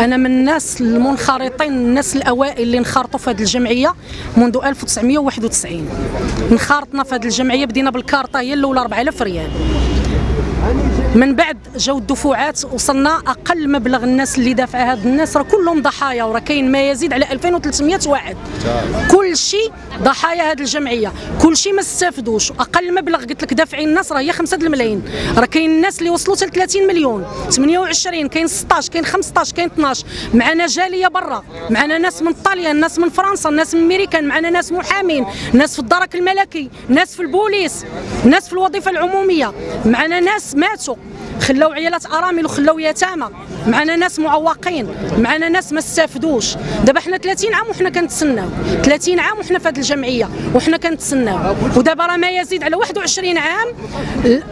أنا من الناس المنخرطين الناس الأوائل اللي انخرطوا في هذه الجمعية منذ 1991 انخرطنا في هذه الجمعية بدينا بالكارطة هي الأولى 4000 ريال. من بعد جاو الدفعات وصلنا أقل مبلغ الناس اللي دافع هاد الناس راه كلهم ضحايا وراه كاين ما يزيد على 2300 واحد. كل شيء ضحايا هاد الجمعية كل شيء ما استافدوش. أقل مبلغ قلت لك دافعين الناس راه هي 5 الملايين. راه كاين الناس اللي وصلوا حتى 30 مليون. 28 كاين 16 كاين 15 كاين 12 معنا جالية برا معنا ناس من طاليان ناس من فرنسا ناس من امريكان معنا ناس محامين ناس في الدرك الملكي ناس في البوليس ناس في الوظيفة العمومية. معنا ناس ماتوا. خلاو عيالات ارامل وخلاو يتامى. معنا ناس معوقين معنا ناس ما استافدوش. دابا حنا 30 عام وحنا كنتسناو. 30 عام وحنا في هذه الجمعية وحنا كنتسناو. ودابا راه ما يزيد على 21 عام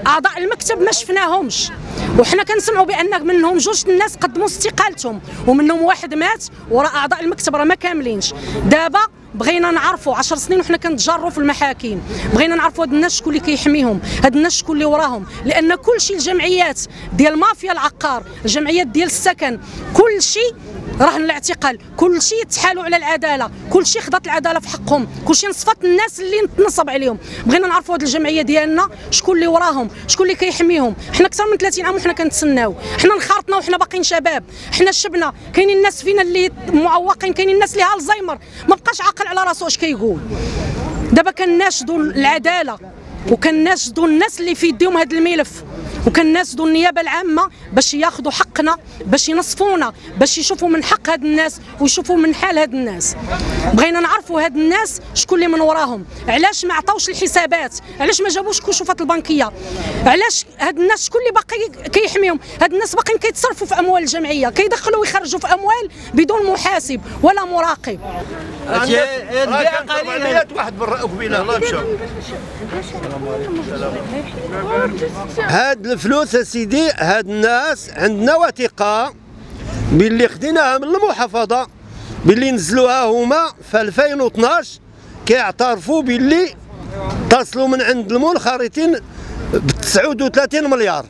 أعضاء المكتب ما شفناهمش. وحنا كنسمعوا بأن منهم جوج الناس قدموا استقالتهم ومنهم واحد مات وراه أعضاء المكتب راه ما كاملينش. دابا بغينا نعرفوا 10 سنين وحنا كنتجروا في المحاكم بغينا نعرفوا هاد الناس شكون اللي كيحميهم هاد الناس شكون اللي وراهم. لأن كل شيء الجمعيات ديال مافيا العقار الجمعيات ديال السكن كل شيء رهن الاعتقال كل شيء تحالوا على العدالة. كل شيء خضت العدالة في حقهم. كل شيء نصفت الناس اللي تنصب عليهم. بغينا نعرفوا هذه الجمعية ديالنا شكون اللي وراهم شكون اللي كيحميهم. حنا أكثر من 30 عام وحنا كنتسناو. حنا انخرطنا وحنا باقيين شباب. حنا شبنا. كاينين الناس فينا اللي معوقين كاينين الناس اللي الزهايمر ما بقاش عاقل على راسو اش كيقول. دابا كناشدوا العدالة وكناشدوا الناس اللي في يديهم هذا الملف وكناسدوا النيابة العامة باش ياخذوا حقنا باش ينصفونا باش يشوفوا من حق هاد الناس ويشوفوا من حال هاد الناس. بغينا نعرفوا هاد الناس شكون اللي من وراهم. علاش ما عطاوش الحسابات؟ علاش ما جابوش كشوفات البنكية؟ علاش هاد الناس شكون اللي باقي كيحميهم؟ هاد الناس باقيين كيتصرفوا في أموال الجمعية كيدخلوا ويخرجوا في أموال بدون محاسب ولا مراقب. واحد برا قبيله الله يمشي هاد الفلوس سيدي هاد الناس عندنا وثيقة باللي خديناها من المحافظة باللي نزلوها هما في 2012 كيعترفوا باللي تصلوا من عند المنخرطين ب 39 مليار.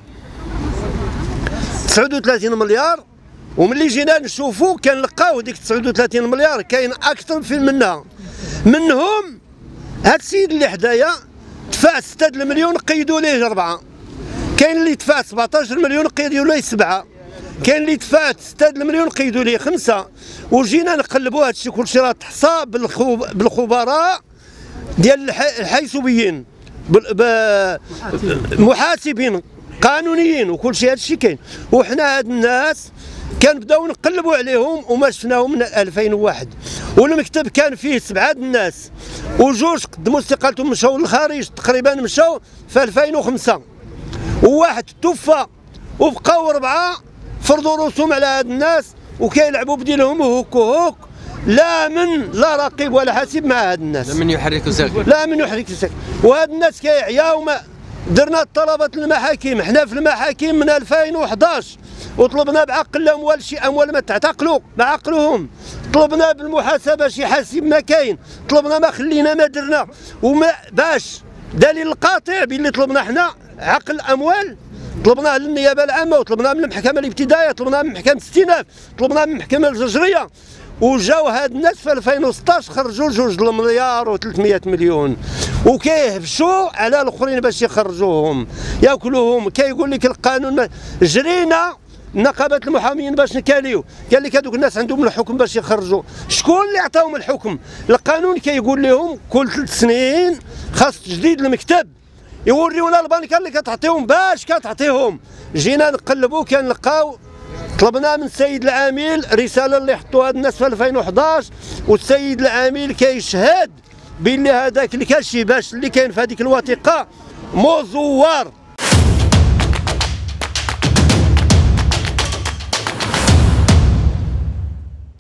39 مليار وملي جينا نشوفوا كنلقاو ديك 39 مليار كاين أكثر في منها. منهم هاد السيد اللي حدايا دفع 6 المليون قيدوا ليه اربعه كاين اللي دفع 17 مليون قيدوا ليه سبعة. كاين اللي دفع 6 المليون قيدوا ليه خمسة. وجينا نقلبوا هذا الشيء كلشي راه تحصى بالخبراء ديال الحيسوبيين محاسبين قانونيين وكل شيء هذا الشيء كاين. وحنا هاد الناس كنبداو نقلبوا عليهم وما شفناهم من 2001 والمكتب كان فيه سبعة الناس. وجوج قدموا استقالتهم مشاو للخارج تقريبا مشاو في 2005 وواحد توفى وبقاو أربعة فرضوا رسوم على هاد الناس وكيلعبوا بديلهم هوك وهوك. لا من لا رقيب ولا حاسب مع هاد الناس. لا من يحرك ساكن لا من يحرك ساكن وهاد الناس كيعياو درنا طلبات المحاكم. حنا في المحاكم من 2011 وطلبنا بعقل الاموال شي اموال ما تعتقلوا بعقلهم. طلبنا بالمحاسبة شي حاسب ما كاين. طلبنا ما خلينا ما درنا. وما باش دليل القاطع باللي طلبنا حنا عقل الاموال طلبناه للنيابه العامة وطلبناه من المحكمة الابتدائية طلبناه من محكمة استئناف طلبناه من المحكمه الجزرية. وجاو هاد الناس في 2016 خرجوا جوج المليار و300 مليون. وكيهفشوا على الآخرين باش يخرجوهم ياكلوهم. كيقول لك القانون جرينا نقابة المحامين باش نكاليو. قال لك هذوك الناس عندهم الحكم باش يخرجوا. شكون اللي عطاهم الحكم؟ القانون كيقول لهم كل ثلاث سنين خاص تجديد المكتب. يوريونا البنكه اللي كتعطيهم باش كتعطيهم جينا نقلبوا كنلقاو طلبنا من السيد العامل رسالة اللي حطوها الناس في 2011 والسيد العامل كيشهد باللي هذاك الكاشي باش اللي كاين في هذيك الوثيقة مزور